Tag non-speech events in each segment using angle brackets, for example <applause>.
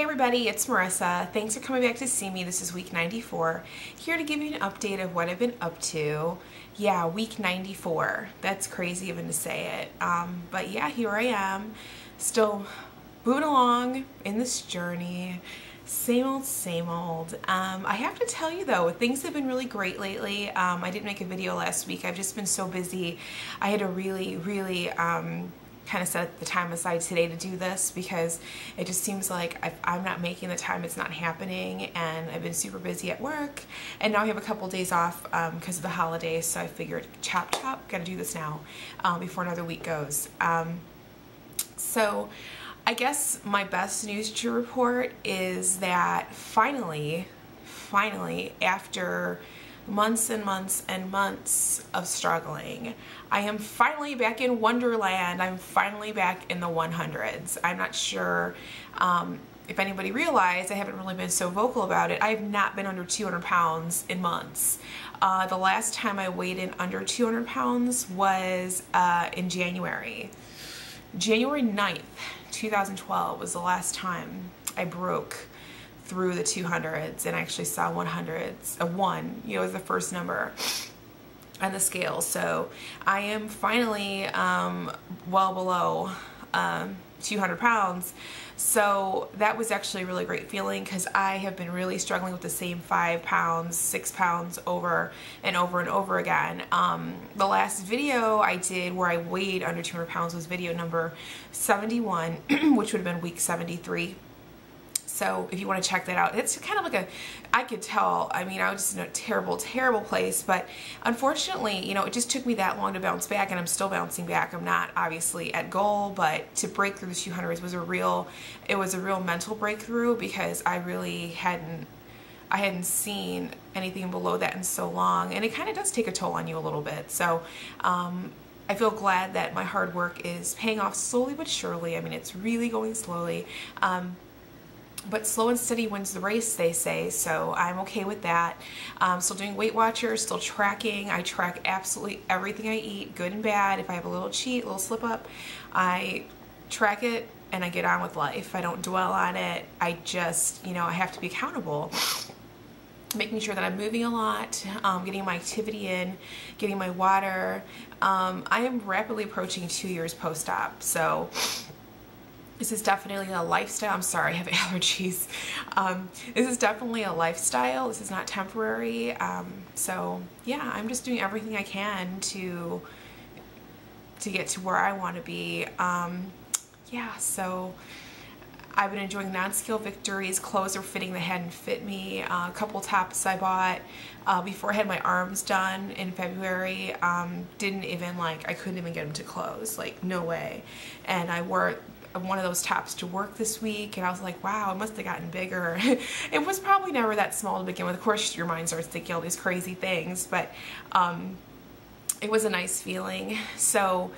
Hey everybody, it's Marissa. Thanks for coming back to see me. This is week 94. Here to give you an update of what I've been up to. Yeah, week 94. That's crazy even to say it. Um, but yeah, here I am, still moving along in this journey. Same old, same old. Um, I have to tell you though, things have been really great lately. Um, I didn't make a video last week. I've just been so busy. I had a really, really um, kind of set the time aside today to do this because it just seems like I'm not making the time, it's not happening. And I've been super busy at work. And now I have a couple days off because um, of the holidays. So I figured chop chop, gotta do this now um, before another week goes. Um, so I guess my best news to report is that finally, finally, after months and months and months of struggling. I am finally back in Wonderland. I'm finally back in the 100s. I'm not sure um, if anybody realized, I haven't really been so vocal about it. I have not been under 200 pounds in months. Uh, the last time I weighed in under 200 pounds was uh, in January. January 9th, 2012 was the last time I broke through the 200s and I actually saw 100s, a one, you know, was the first number on the scale. So I am finally um, well below um, 200 pounds. So that was actually a really great feeling because I have been really struggling with the same five pounds, six pounds over and over and over again. Um, the last video I did where I weighed under 200 pounds was video number 71, <clears throat> which would have been week 73 so if you want to check that out, it's kind of like a, I could tell, I mean, I was just in a terrible, terrible place, but unfortunately, you know, it just took me that long to bounce back and I'm still bouncing back. I'm not obviously at goal, but to break through the 200s was a real, it was a real mental breakthrough because I really hadn't, I hadn't seen anything below that in so long and it kind of does take a toll on you a little bit. So, um, I feel glad that my hard work is paying off slowly but surely. I mean, it's really going slowly. Um, but slow and steady wins the race they say so I'm okay with that. Um, still doing Weight Watchers still tracking. I track absolutely everything I eat good and bad. If I have a little cheat a little slip up I track it and I get on with life. I don't dwell on it. I just you know I have to be accountable. Making sure that I'm moving a lot, um, getting my activity in, getting my water. Um, I am rapidly approaching two years post-op, so this is definitely a lifestyle. I'm sorry, I have <laughs> allergies. Um, this is definitely a lifestyle. This is not temporary. Um, so yeah, I'm just doing everything I can to to get to where I want to be. Um, yeah, so I've been enjoying non-scale victories. Clothes are fitting the head and fit me. Uh, a couple tops I bought uh, before I had my arms done in February. Um, didn't even like, I couldn't even get them to close. Like, no way. And I wore one of those tops to work this week and I was like wow it must have gotten bigger. <laughs> It was probably never that small to begin with. Of course your mind starts thinking all these crazy things but um, it was a nice feeling. So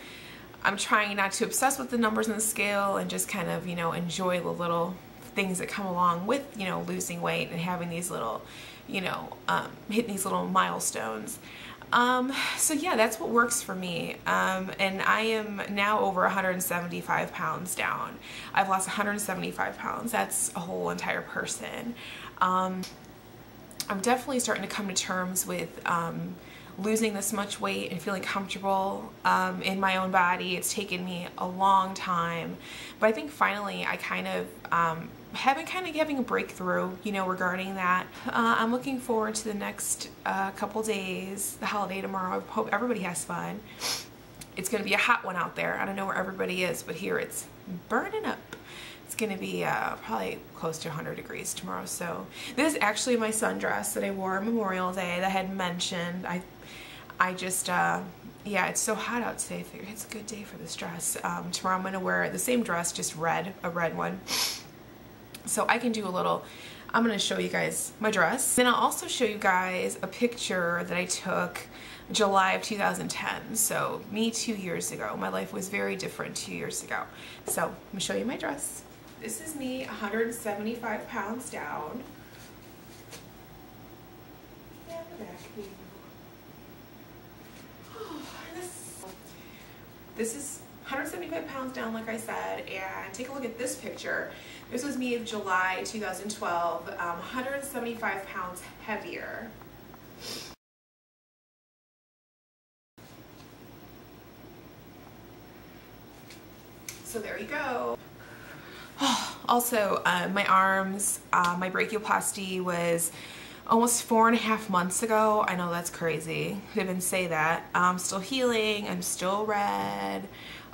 I'm trying not to obsess with the numbers on the scale and just kind of you know enjoy the little things that come along with you know losing weight and having these little you know um, hitting these little milestones um, so yeah, that's what works for me. Um, and I am now over 175 pounds down. I've lost 175 pounds. That's a whole entire person. Um, I'm definitely starting to come to terms with um, losing this much weight and feeling comfortable um, in my own body. It's taken me a long time, but I think finally I kind of um, have been kind of having a breakthrough, you know, regarding that. Uh, I'm looking forward to the next uh, couple days, the holiday tomorrow. I hope everybody has fun. It's going to be a hot one out there. I don't know where everybody is, but here it's burning up. It's going to be uh, probably close to 100 degrees tomorrow. So this is actually my sundress that I wore Memorial Day that I had mentioned. I, I just, uh, yeah, it's so hot out today. I figured it's a good day for this dress. Um, tomorrow I'm going to wear the same dress, just red, a red one. So I can do a little, I'm going to show you guys my dress. Then I'll also show you guys a picture that I took July of 2010. So me two years ago. My life was very different two years ago. So I'm to show you my dress. This is me 175 pounds down. this is 175 pounds down, like I said, and take a look at this picture. This was me of July 2012, um, 175 pounds heavier. So there you go. <sighs> also, uh, my arms, uh, my brachioplasty was almost four and a half months ago. I know that's crazy to even say that. I'm still healing. I'm still red.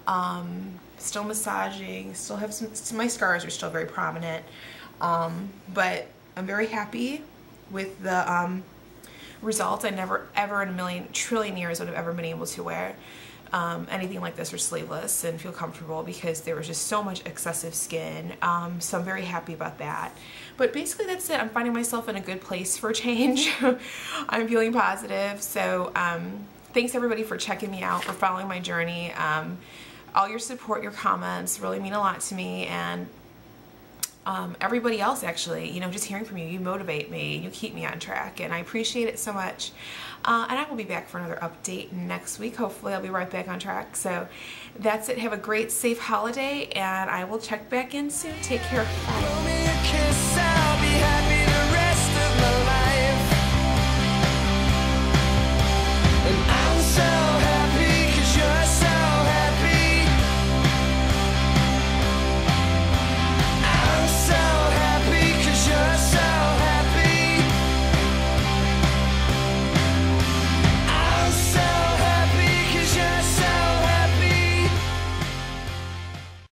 Um, still massaging. Still have some, my scars are still very prominent. Um, but I'm very happy with the um, results. I never ever in a million trillion years would have ever been able to wear um, anything like this or sleeveless and feel comfortable because there was just so much excessive skin. Um, so I'm very happy about that. But basically that's it. I'm finding myself in a good place for <laughs> change. I'm feeling positive. So um, thanks everybody for checking me out, for following my journey. Um, all your support, your comments really mean a lot to me and um, everybody else actually, you know, just hearing from you, you motivate me, you keep me on track, and I appreciate it so much. Uh, and I will be back for another update next week. Hopefully I'll be right back on track. So that's it. Have a great, safe holiday, and I will check back in soon. Take care. Bye.